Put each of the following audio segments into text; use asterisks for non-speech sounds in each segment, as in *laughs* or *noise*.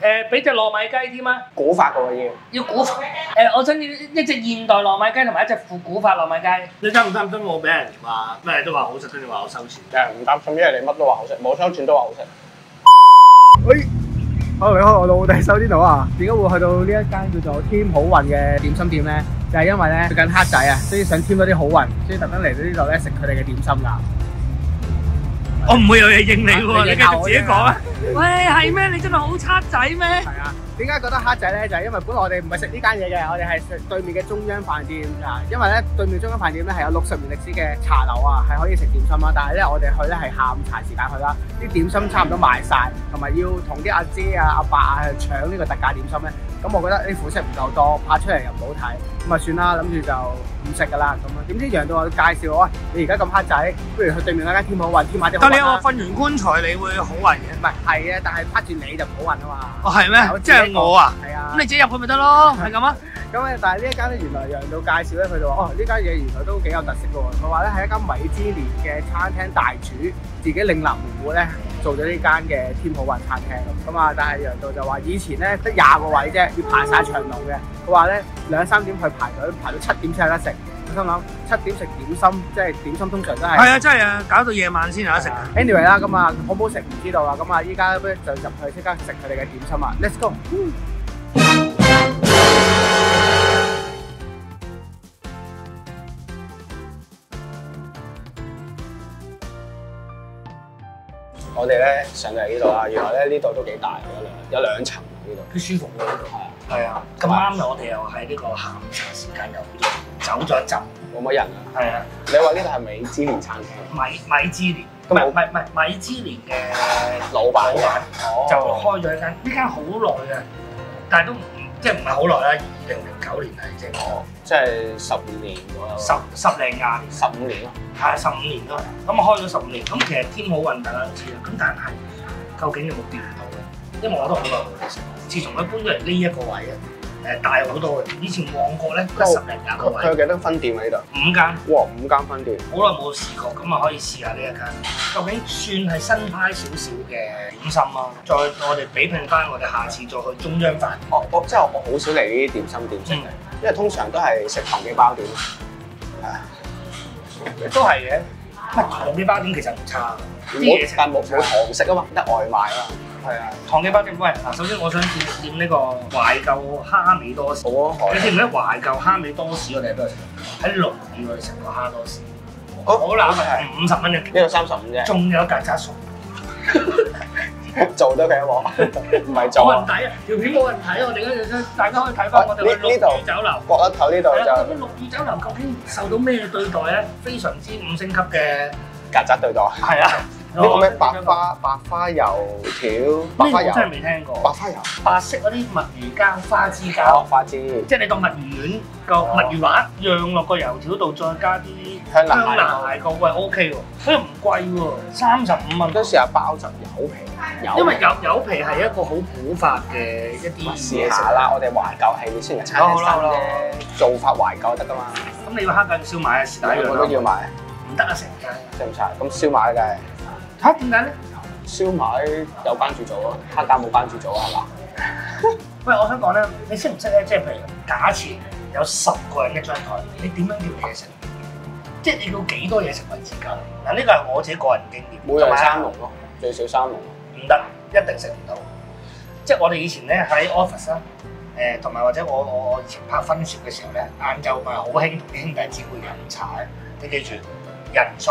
誒俾隻糯米雞添啊！古法嘅喎要。要古法誒、我想要一隻現代糯米雞同埋一隻復古法糯米雞。你擔唔擔心我俾人話咩都話好食，跟住話我收錢？誒唔擔心，因為你乜都話好食，冇收錢都話好食。喂，hello 你好，我老弟收天佬啊！點解會去到呢一間叫做添好運嘅點心店咧？就係、因為咧最近黑仔啊，所以想添多啲好運，所以特登嚟到呢度咧食佢哋嘅點心㗎。我唔會有嘢應你喎，你你繼續自己講啊！喂，係咩？你真係好叉仔咩？係啊，點解覺得黑仔咧？就係、因為本來我哋唔係食呢間嘢嘅，我哋係食對面嘅中央飯店啊。因為咧對面中央飯店咧係有六十年歷史嘅茶樓啊，係可以食點心啦。但係咧我哋去咧係下午茶時間去啦，啲點心差唔多賣晒，同埋要同啲阿姐啊、阿伯啊去搶呢個特價點心咧。咁我覺得啲款式唔夠多，拍出嚟又唔好睇，咁啊算啦，諗住就唔食噶啦。咁啊，點知楊導話介紹我，喂你而家咁黑仔，不如去對面嗰間天好運添下啲好但你運啦。有個瞓完棺材，你會好運嘅。唔係係啊，但係拍住你就唔好運啊嘛。哦，係咩？即係我啊！係啊咁。你自己入去咪得咯，係咁啊？咁咧，但係呢一間咧，原來楊導介紹咧，佢就話：哦，呢間嘢原來都幾有特色嘅喎。佢話咧係一間米芝蓮嘅餐廳大廚自己另立門戶咧，做咗呢間嘅天好運餐廳咁啊。但係楊導就話以前咧得廿個位啫，要排晒長龍嘅。佢話咧兩三點去排隊，排到七點先有得食。我心諗七點食點心，即係點心通常都係。係啊，真係啊，搞到夜晚先有得食。Anyway 啦，咁啊好唔好食唔知道啦。咁啊依家咧就入去即刻食佢哋嘅點心啊！Let's go！我哋咧上到嚟呢度啦，原來咧呢度都幾大，有兩有兩層呢度。幾舒服喎呢度。係啊，咁啱我哋又喺呢個下午茶時間又走咗一陣。冇乜人啊。係啊，你話呢度係米芝蓮餐廳，米米芝蓮，唔係唔係唔係米芝蓮嘅老闆就開咗一間，呢間好耐啊，但係都唔即係唔係好耐啦，二零零九年係即係哦，即係十五年左右，十十零廿年，十五年咯。係十五年咯。咁啊開咗十五年，咁其實天好運大家都知啦。咁但係究竟有冇掂到咧？因為我都好耐冇嚟食。自從佢搬咗嚟呢一個位啊，誒大好多嘅。以前旺角咧得十零間個位，佢佢有幾多分店啊？呢度？五間。哇，五間分店。好耐冇試過，咁啊可以試下呢一間，究竟算係新派少少嘅點心啊？再我哋比拼翻，我哋下次再去中央飯我我即係我好少嚟呢啲點心店食嘅，嗯因為通常都係食糖記包店。係啊，都係嘅。乜糖記包點其實唔差，啲嘢食冇但冇冇糖食啊嘛，得外賣啊嘛。係啊，糖記包點喂嗱，首先我想點點呢個懷舊蝦味多士。好啊，你知唔知懷舊蝦味多士我哋喺邊度食？喺龍宇我哋食過蝦多士，好好攬係五十蚊一件，呢度三十五啫，仲有曱甴餸。*laughs* 做咗佢一鑊，*laughs* 唔係做啊。冇人睇啊！條片冇人睇，我哋嗰陣大家可以睇翻我哋呢呢度酒樓。角落頭呢度就咁陸宇酒樓究竟受到咩對待咧？非常之五星級嘅，曱甴對待。係啊，呢個咩白花白花油條、白花油、真係未聽過。白花油、白色嗰啲墨魚膠、花枝膠。哦，花枝、即係你當墨魚丸個墨魚滑，釀落個油條度，再加啲香辣香辣蟹。膏，喂 OK 喎，所以唔貴喎，三十五蚊。都試下包就油皮，因為有有皮係一個好古法嘅一啲試下啦。我哋懷舊係餐廳新好啦好啦。啫，做法懷舊得噶嘛，咁你要蝦餃燒賣啊，是但一樣我都要啦，買，唔得啊成間。食唔晒？咁燒賣梗係嚇點解咧？燒賣有關注組啊，黑膠冇關注組啊，係嘛？喂，我想講咧，你識唔識咧？即係譬如假設有十個人一張台，你點樣叫嘢食？即係你要幾多嘢食為止夠？嗱，呢個係我自己個人經驗，每樣三籠咯，最少三籠。唔得，一定食唔到。即係我哋以前咧喺 office 啦，誒同埋或者我我我以前拍分攝嘅時候咧，晏晝咪好興同啲兄弟姊妹飲茶嘅。你記住，人數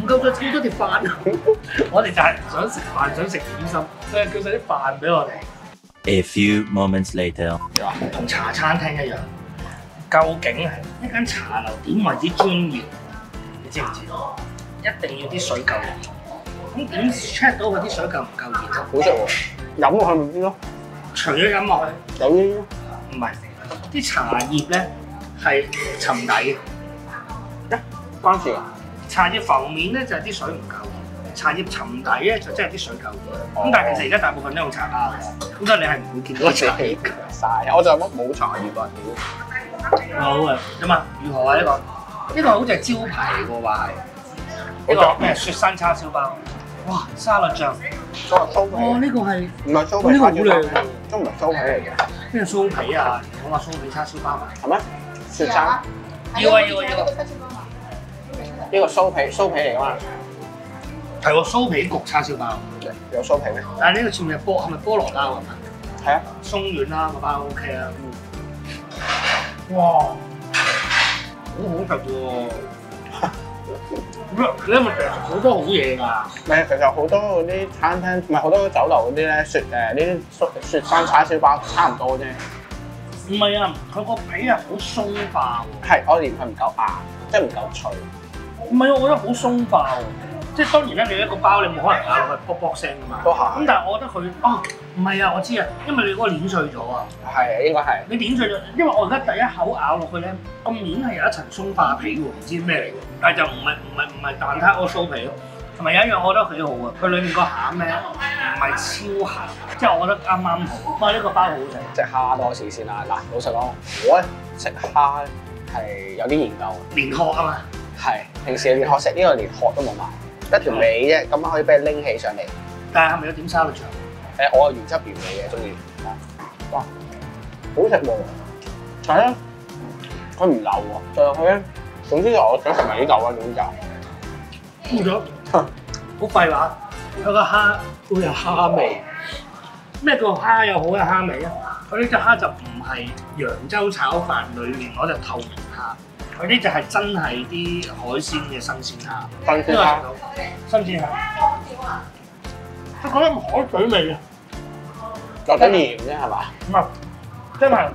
唔夠再叫多碟飯。*laughs* 我哋就係想食飯，想食點心，所以叫晒啲飯俾我哋。A few moments later. 同茶餐廳一樣，究竟係一間茶樓點為之專業？你知唔知道？一定要啲水夠熱。咁點 check 到佢啲水夠唔夠熱啫？好食喎，飲落去咪知咯，除咗飲落去，有啲唔係，啲茶葉咧係沉底嘅，關事㗎。茶葉浮面咧就係啲水唔夠，茶葉沉底咧就真係啲水夠嘅。咁但係其實而家大部分都用茶包嘅，咁所以你係唔會見到茶葉嘅。晒，我就冇冇茶葉啊！屌，好啊，咁啊，如何啊呢個？呢個好似係招牌嚟嘅話係，呢個咩雪山叉燒包？哇，沙律醬。蘇蘇皮，哦，呢個係唔係蘇皮，呢個好靚都唔係蘇皮嚟嘅，咩酥皮啊？我話酥皮叉燒包啊？係咩？雪山要啊要啊要啊！呢個酥皮酥皮嚟㗎嘛？係喎，酥皮焗叉燒包。有酥皮咩？但係呢個似唔係菠係咪菠蘿包啊？係啊，鬆軟啦，個包 OK 啦。哇，好好食喎！你係咪成日食好多好嘢㗎？唔係，其實好多嗰啲餐廳，唔係好多酒樓嗰啲咧雪誒呢啲雪雪山叉燒包差唔多啫。唔係啊，佢個皮啊好鬆化喎。係，我嫌佢唔夠硬，即係唔夠脆。唔係啊，我覺得好鬆化喎。即係當然咧，你一個包你冇可能咬落去卜卜聲㗎嘛。都係咁但係我覺得佢哦，唔係啊，我知啊，因為你嗰個碾碎咗啊。係應該係。你碾碎咗？因為我而家第一口咬落去咧，個面係有一層鬆化皮喎，唔知咩嚟喎。但係就唔係唔係唔係蛋撻嗰個酥皮咯。同埋有一樣我覺得幾好啊，佢裡面個餡咧唔係超鹹，即係我覺得啱啱好。哇！呢個包好好食。隻蝦多士先啦。嗱，老實講，我咧食蝦咧係有啲研究嘅。連殼啊嘛，係，平時連殼食呢個連殼都冇埋，一條尾啫，咁可以俾你拎起上嚟。但係係咪有點沙律醬？誒，我係原汁原味嘅，中意。哇，好食喎！但係咧，佢唔流喎，就係佢咧。總之我想食埋呢嚿啊，總之就冇咗，好廢話。佢個蝦會有蝦味。咩叫蝦有好嘅蝦味啊？佢呢只蝦就唔係揚州炒飯裡面嗰隻透明蝦，佢呢只係真係啲海鮮嘅新鮮蝦。新鮮蝦新鮮蝦，佢覺得海水味啊，落咗鹽啫係嘛？唔係真係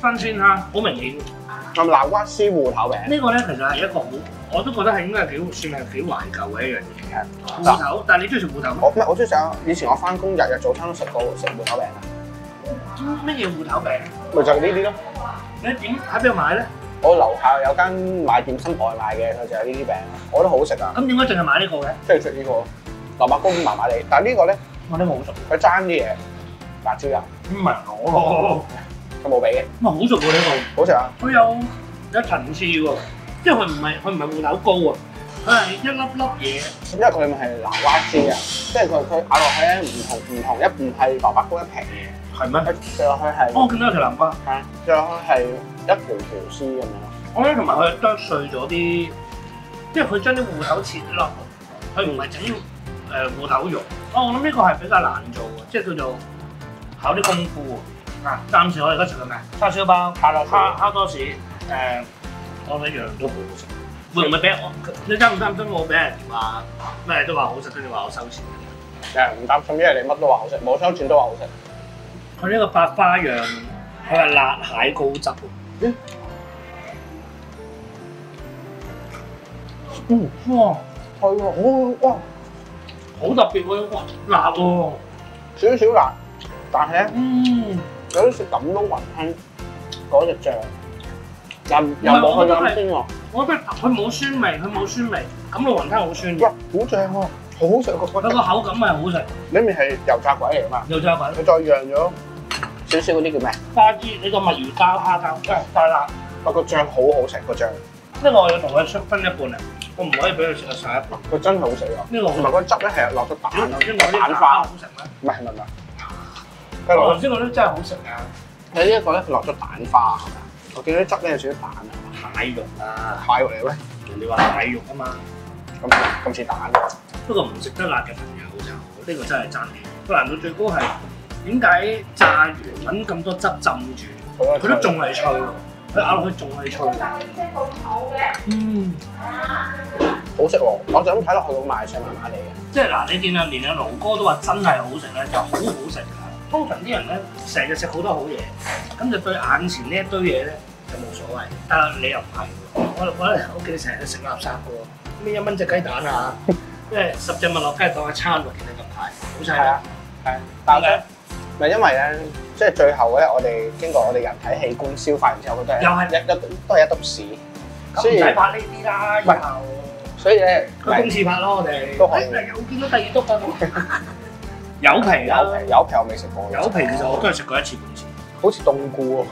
新鮮蝦，好明顯。咁南瓜絲芋頭餅，呢個咧其實係一個好，我都覺得係應該係幾算係幾懷舊嘅一樣嘢。係芋頭，但係你中意食芋頭咩？我唔係我中意食啊！以前我翻工日日早餐都食過食芋頭餅啊，乜嘢芋頭餅？咪就係呢啲咯。你點喺邊度買咧？我樓下有間賣點心外賣嘅，佢就係呢啲餅，我覺得好好食啊！咁點解淨係買呢個嘅？即係食呢個蘿蔔糕麻麻地，但係呢個咧我都冇熟，佢爭啲嘢，辣椒油唔係我咯。佢冇俾嘅，咁啊好熟喎呢個好食啊！佢有有層次喎，即係佢唔係佢唔係芋頭糕啊，佢係一粒粒嘢。因為佢咪係南瓜絲啊，即係佢佢咬落去咧唔同唔同一唔係蘿蔔糕一平嘅，係咩？佢嚼落去係哦，我見到有條南瓜。係嚼落去係一條條絲咁樣。我咧同埋佢剁碎咗啲，即係佢將啲芋頭切粒，佢唔係整誒芋頭肉。哦，我諗呢個係比較難做嘅，即係叫做考啲功夫喎。啊，暫時我哋而家食緊咩？叉燒包、蝦多士蝦蝦多士，誒、我覺得樣都好好食。會唔會俾我？你擔唔擔心我俾人話咩都話好食，跟住話我收錢？誒唔擔心，因為你乜都話好食，冇收錢都話好食。佢呢個百花羊，佢係辣蟹膏汁喎。嗯嗯，哇，係喎，好哇，好特別喎！哇，辣喎！少少辣，但係咧嗯，有啲似錦撈雲吞嗰隻醬，又又冇佢咁鮮喎。我覺得佢冇酸味，佢冇酸味，咁個雲吞好酸。哇，好正喎，好好食個佢個口感係好食，裏面係油炸鬼嚟㗎嘛，油炸鬼、佢再釀咗少少嗰啲叫咩？花枝，呢個墨魚膠、蝦膠，真係太辣。哇，個醬好好食個醬，呢個我要同佢出分一半啊，我唔可以俾佢食到晒一半。佢真係好食啊！呢個同埋嗰個汁咧係落咗蛋屌頭先我啲蛋蛋花好，食咩？唔係唔係唔係，頭先嗰啲真係好食啊！你呢一個咧佢落咗蛋花係咪啊？我見到啲汁咧有少少蛋啊，蟹肉啊，蟹肉嚟嘅咩？人哋話蟹肉啊嘛。咁咁似蛋，不過唔食得辣嘅朋友就呢、個真係爭氣。個難度最高係點解炸完揾咁多汁浸住，佢都仲係脆喎，佢咬落去仲係脆。嗯，好食喎！我就咁睇落去個賣相麻麻地嘅，即係嗱，你見啊，連阿盧哥都話真係好食咧，就好好食㗎。通常啲人咧成日食好多好嘢，咁就對眼前呢一堆嘢咧就冇所謂。但係你又唔係，我我喺屋企成日食垃圾嘅喎，咩一蚊隻雞蛋啊，即係十隻麥樂雞當一餐喎，其實咁排，好犀利。係啊，係，但係咧，咪因為咧即係最後咧，我哋經過我哋人體器官消化完之後，佢都係又係一一都係一篤屎。唔所以使拍呢啲啦，以唔係後所以咧，佢公廁拍咯，我哋都可以哎又見到第二篤啊！*laughs* 有皮有啊，皮有皮我未食過。有皮其實我都係食過一次半次。好似冬菇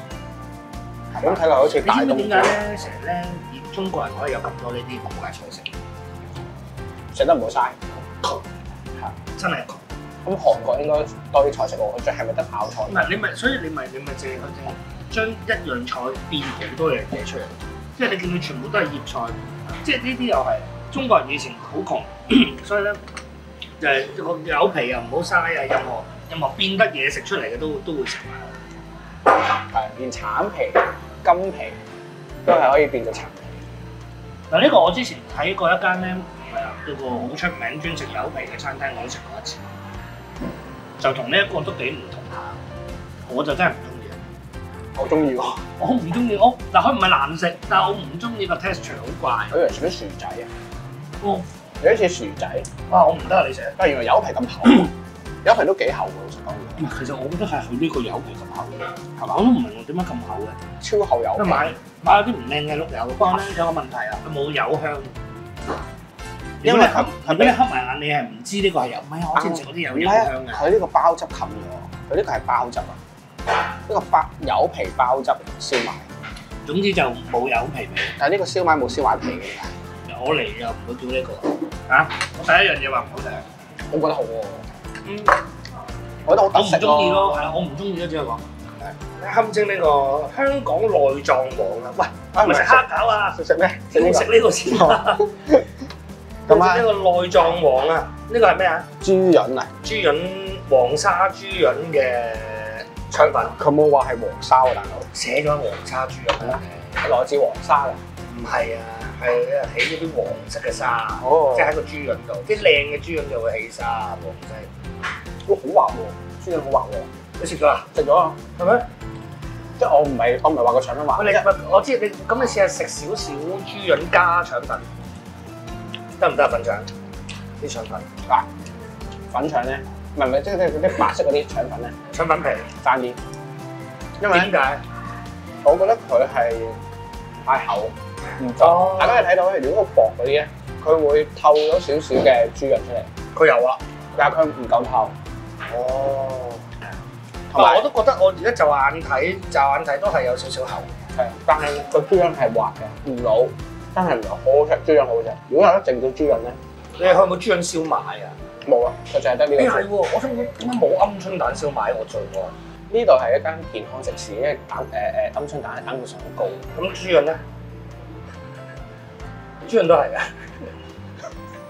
喎，咁睇落好似大冬菇點解，咧？成日咧，中國人可以有咁多呢啲古怪菜式，食得唔好嘥。真係窮。咁韓國應該多啲菜式喎，佢最係咪得泡菜唔？係你咪，所以你咪你咪淨係佢哋將一樣菜變好多樣嘢出嚟，即係你見佢全部都係葉菜，即係呢啲又係中國人以前好窮，*coughs* 所以咧就係個有皮又唔好嘥啊！任何任何變得嘢食出嚟嘅都都會食埋。係連橙皮、金皮都係可以變做橙皮。嗱呢個我之前睇過一間咧，係啊，一個好出名專食有皮嘅餐廳，我都食過一次，就同呢一個都幾唔同下。我就真係唔中意。我中意喎，我唔中意我嗱，佢唔係難食，但係我唔中意個 texture 好怪。我以為食啲薯仔啊，哦，有啲似薯仔，哇！我唔得啊，你食。但係原來有皮咁厚，*coughs* 有皮都幾厚喎，老實講，唔係，其實我覺得係佢呢個有皮咁厚嘅，係嘛我都唔明我點解咁厚嘅。超厚有皮。因為買買咗啲唔靚嘅碌柚，不過咧有個問題啊，佢冇油香。因為佢如果你黑，埋眼，你係唔知呢個係柚。唔係啊，我之前食嗰啲有柚唔係啊香嘅。佢呢個包汁冚咗，佢呢個係包汁啊，呢個包有皮包汁燒賣，總之就冇柚皮味。但係呢個燒賣冇燒賣皮嘅，我嚟又唔會叫呢個啊！我第一樣嘢話唔好食，我覺得好喎，嗯，我覺得好我唔中意咯，咯。係啊，我唔中意咯，只係講。堪稱呢個香港內臟王啊！喂，啊咪食蝦餃啊！食食咩？食呢個食呢個先 *laughs* 啊！咁啊呢個內臟王啊！呢個係咩啊？豬潤啊，豬潤黃沙豬潤嘅腸粉，佢冇話係黃沙喎，大佬，寫咗黃沙豬潤啦。係來自黃沙嘅。唔係啊，係起咗啲黃色嘅沙，哦即係喺個豬潤度，啲靚嘅豬潤就會起沙黃色。哇，好滑喎，豬潤好滑喎，你食咗啊？食咗啊！係咪？即係我唔係我唔係話個腸粉滑我知你咁你試下食少少豬潤加腸粉，得唔得啊？粉腸啲腸粉嗱，粉腸咧，唔係唔係即係嗰啲白色嗰啲腸粉咧，腸粉皮，爭啲，因為點解？我覺得佢係太厚，唔哦夠。大家可以睇到咧，如果薄嗰啲咧，佢會透咗少少嘅豬潤出嚟，佢有啊。但係佢唔夠透。哦。同埋我都覺得我而家就眼睇，就眼睇都係有少少厚。係，但係個豬潤係滑嘅，唔老，真係唔老，好好食，豬潤好好食。如果有得整到豬潤咧，你去冇豬潤燒賣啊？冇啊，佢淨係得呢誒個豬。係喎，我想講點解冇鵪鶉蛋燒賣我最愛？呢度係一間健康食肆，因為蛋誒誒鵪鶉蛋係蛋會上好高。咁豬潤咧？豬潤都係嘅。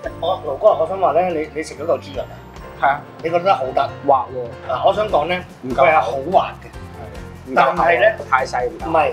*laughs* 我盧哥，我想話咧，你你食咗嚿豬潤啊？係啊，你覺得好得？滑喎，嗱，我想講咧，唔夠佢係好滑嘅。但係咧太細唔夠。唔係，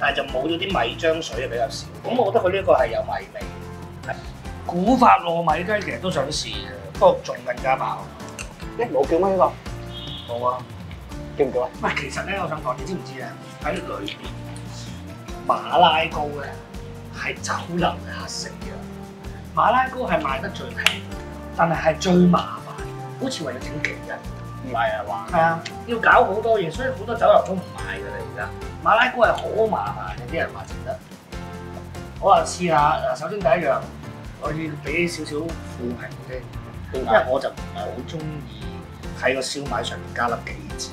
但係就冇咗啲米漿水啊，比較少。咁我覺得佢呢個係有米味。係古法糯米雞其實都想試嘅，不過仲更加飽。誒冇叫咩呢個？冇啊！叫唔叫啊？喂，其實咧，我想講，你知唔知啊？喺裏邊馬拉糕咧係酒樓客食嘅。馬拉糕係賣得最平，但係係最麻煩，好似話要整幾日。唔係啊話。係啊，要搞好多嘢，所以好多酒樓都唔賣㗎啦。而家馬拉糕係好麻煩嘅，啲人話整得。我話試下嗱，首先第一樣，我要俾少少負評先？因為我就唔係好中意喺個燒賣上面加粒杞子，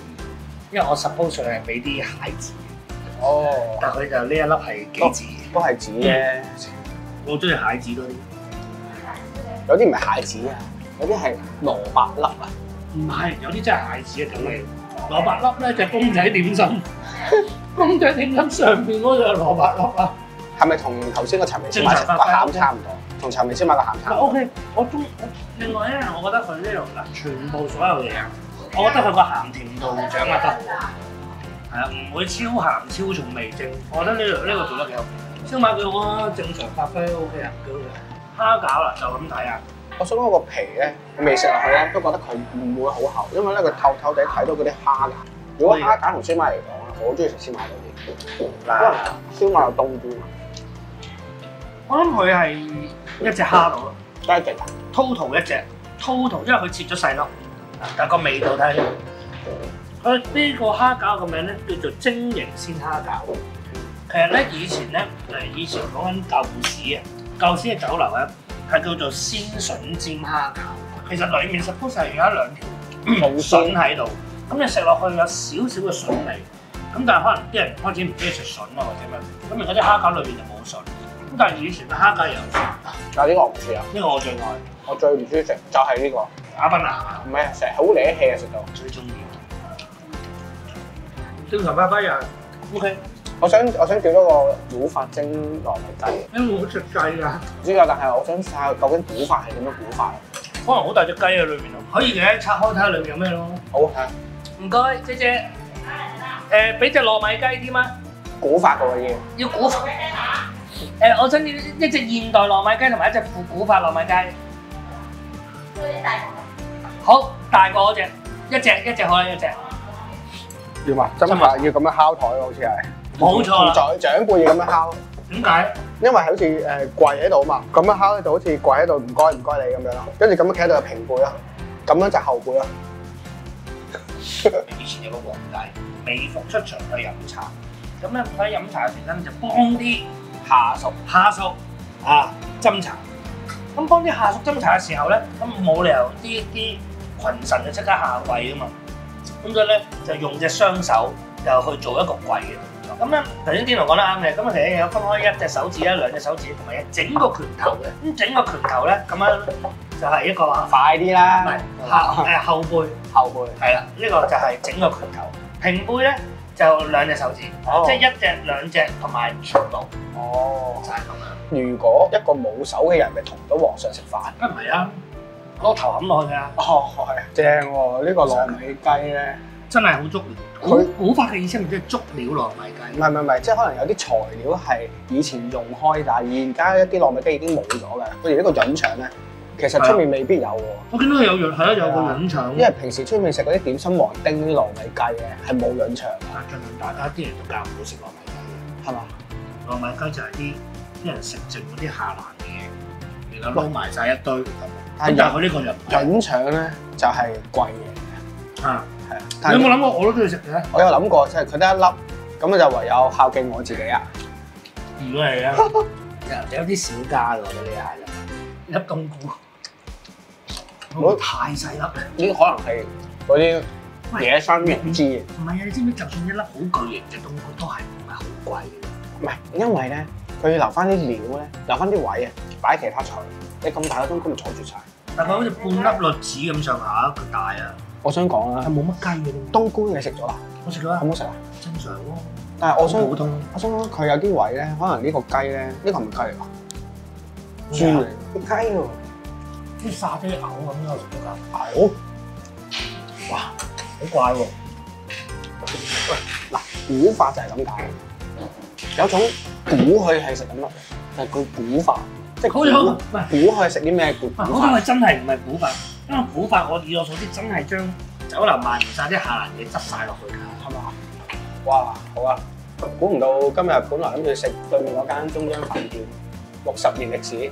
因為我 suppose 係俾啲蟹子，哦，但佢就呢一粒係杞子，都係子嘅，我中意蟹子多啲。有啲唔係蟹子啊，有啲係蘿蔔粒啊。唔係，有啲真係蟹子啊，咁你。蘿蔔粒咧就係公仔點心，公仔點心上邊嗰個係蘿蔔粒啊。係咪同頭先個陳皮燒賣個餡差唔多？同陳皮燒賣個餡差唔多 O 多。K，我中我另外咧，我覺得佢呢度嗱，全部所有嘢啊，我覺得佢個鹹甜度掌握得好，係啊，唔會超鹹超重味精。我覺得呢度呢個做得幾好。燒賣幾好啊，正常發揮 O K 啊，幾好嘅。蝦餃啦，就咁睇啊。我想講個皮咧，我未食落去咧，都覺得佢唔會好厚，因為咧佢透透地睇到嗰啲蝦㗎。如果蝦餃同燒賣嚟講咧，我好中意食燒賣多啲，可能燒賣有冬菇嘛，我諗佢係一隻蝦到咯得一隻㗎。，total 一隻，total，因為佢切咗細粒，但係個味道睇下。佢呢個蝦餃個名咧叫做晶型鮮蝦餃。其實咧以前咧誒以前講緊舊市啊，舊市嘅酒樓咧係叫做鮮筍尖蝦餃。其實裡面 suppose 係有一兩條冇筍喺度，咁你食落去有少少嘅筍味。咁但係可能啲人開始唔中意食筍啊或者咩，咁而家啲蝦餃裏邊就冇筍。咁但係以前嘅蝦餃又有筍，但係呢個我唔知啊，呢個我最愛。我最唔中意食就係呢個，阿賓啊，唔係啊，成日好嗲氣啊食到。最中意。正常發揮又 OK，我想我想叫多個古法蒸糯米雞，因為我好食雞啊，唔知啊，但係我想試下究竟古法係點樣古法啊？可能好大隻雞喺裏面咯。可以嘅，拆開睇下裏面有咩咯。好啊，唔該，姐姐。誒，俾只糯米雞添啊！古法嘅喎要。要估誒，我想要一隻現代糯米雞同埋一隻復古法糯米雞。好，大個嗰隻，一隻一隻好啦，一隻。要嘛？真係要咁樣敲台，好似係。冇錯啦長長輩要咁樣敲，點解？因為好似誒跪喺度啊嘛，咁樣敲喺度好似跪喺度，唔該唔該你咁樣咯。跟住咁樣企喺度係平輩咯，咁樣就後輩以前有個皇帝微服出場去飲茶，咁咧佢喺飲茶嘅時間就幫啲下屬下屬啊斟茶。咁幫啲下屬斟茶嘅時候咧，咁冇理由啲啲群臣就即刻下跪噶嘛。咁所以咧就用隻雙手又去做一個跪嘅動作。咁咧頭先天龍講得啱嘅，咁啊其實有分開一隻手指啦、兩隻手指同埋一整個拳頭嘅。咁整個拳頭咧咁樣就係一個唔快啲啦，係後 *laughs* 誒後背。後背。係啦，呢、個就係整個拳頭。平背咧就兩隻手指，哦即係一隻、兩隻同埋全部，哦。就係咁樣。如果一個冇手嘅人咪同唔到皇上食飯？啊唔係啊，攞頭冚落去㗎，哦，係正喎！呢個糯米雞咧，真係好足料。佢古古法嘅意思係咪即係足料糯米唔雞？係唔係唔係，即係可能有啲材料係以前用開，但係而家一啲糯米雞已經冇咗㗎。譬如呢個潤腸咧，其實出面未必有喎。我見到佢有潤係啊，有個潤腸。因為平時出面食嗰啲點心黃丁啲糯米雞咧係冇潤腸㗎，盡量大家啲人都教唔好食糯米雞係嘛？糯米雞就係啲啲人食剩嗰啲下欄嘅嘢，然後撈埋晒一堆。咁但係佢呢個就唔係潤腸咧就係貴嘢啊！係啊。你有冇諗過我都中意食嘅？我有諗過，即係佢得一粒，咁就唯有孝敬我自己啊！如果係啊，有 *laughs* 有啲小家嘅，我覺得呢係粒冬菇，我太細粒啦。呢啲可能係嗰啲野生人知嘅。唔係啊，你知唔知？就算一粒好巨型嘅冬菇都係唔係好貴嘅。唔係，因為咧，佢要留翻啲料咧，留翻啲位啊，擺其他菜。你咁大個冬菇咪坐住晒。但係好似半粒栗子咁上下，佢大啊，我想講啊，係冇乜雞嘅。冬菇你食咗啦，我食咗啦好，唔好食啊？正常咯。但係我想，普通。我想講佢有啲位咧，可能呢個雞咧，呢個係咪雞嚟㗎？豬嚟，雞喎，啲沙爹牛咁樣食到㗎，牛。哇！好怪喎。嗱，古法就係咁解，有種古去係食緊乜係佢古法，即係好似好估唔係估佢係食啲咩古啊！古法。嗰個真係唔係古法，因為古法我以我所知真係將酒樓賣唔晒啲下欄嘢執晒落去㗎。係嘛？哇，好啊！估唔到今日本來諗住食對面嗰間中央飯店，六十年歷史，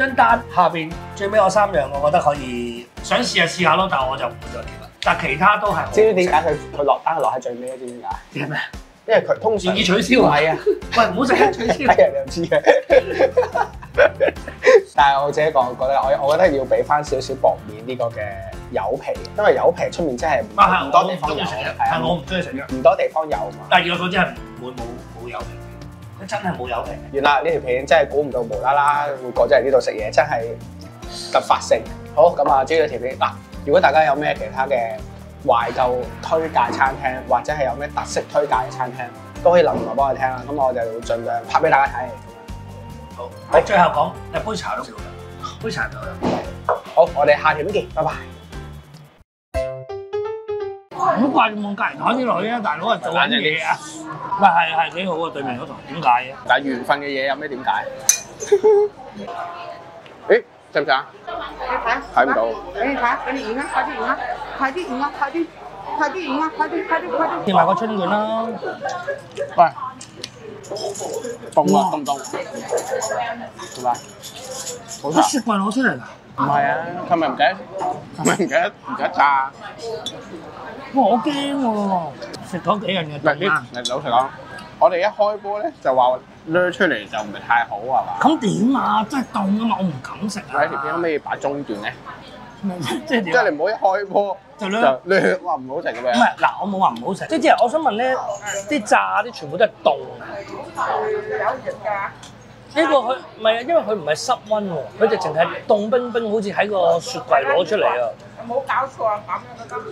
張單下邊最尾嗰三樣，我覺得可以想試下試下咯，但係我就唔會再記啦。但係其他都係好知唔知點解佢佢落單落喺最尾咧？知唔知點解？點咩？因為佢通常願意取消啊？唔係啊。喂，唔好成日！取消。*laughs* 係人又知嘅。但係我自己講，覺得我我覺得要俾翻少少薄面呢個嘅柚皮，因為柚皮出面真係唔多地方有，係啊，我唔中意食嘅。唔多地方有嘛。但係以我所知係唔會冇冇有皮，佢真係冇有皮。原啦呢條片真係估唔到無啦啦會過咗嚟呢度食嘢，真係突發性。好咁啊，中意呢條片嗱，如果大家有咩其他嘅懷舊推介餐廳，或者係有咩特色推介嘅餐廳，都可以留言話幫我聽啦。咁我就會盡量拍俾大家睇。好，喺最後講，一杯茶都少，杯茶就有。好，我哋下條片見，拜拜。好怪望隔離台啲女啊，大佬啊做緊嘢啊！喂，係係幾好啊，對面嗰台點解嘅？但係緣分嘅嘢有咩點解？*laughs* 誒，識唔識啊？你睇睇唔到。俾你睇，俾你影啊！快啲影啊！快啲影啊！快啲，快啲影啊！快啲，快啲，快啲！貼埋個春卷啦，喂，凍啊，凍唔凍？係咪？好啲茶。雪櫃攞出嚟㗎。唔係啊，佢咪唔記得，佢咪唔記得唔記得炸。哇！我驚喎，食咗幾樣嘅唔係凍啊！呢，老實講，我哋一開波咧就話掠出嚟就唔係太好係嘛？咁點啊？真係凍啊嘛，我唔敢食啊！喺條片可唔可以擺中段咧？*laughs* 即係點啊？即係你唔好一開波就掠就掠，話唔好食咁唔樣。係嗱，我冇話唔好食，即係即係我想問咧，啲炸啲全部都係凍啊！呢個佢唔係啊，因為佢唔係室温喎，佢直情係凍冰冰，好似喺個雪櫃攞出嚟啊！冇搞錯啊！咁樣都得。